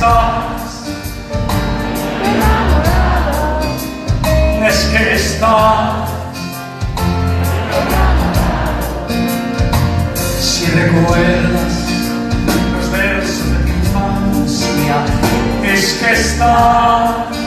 estás, es que estás. Si recuerdas los versos de mi infancia, es que estás.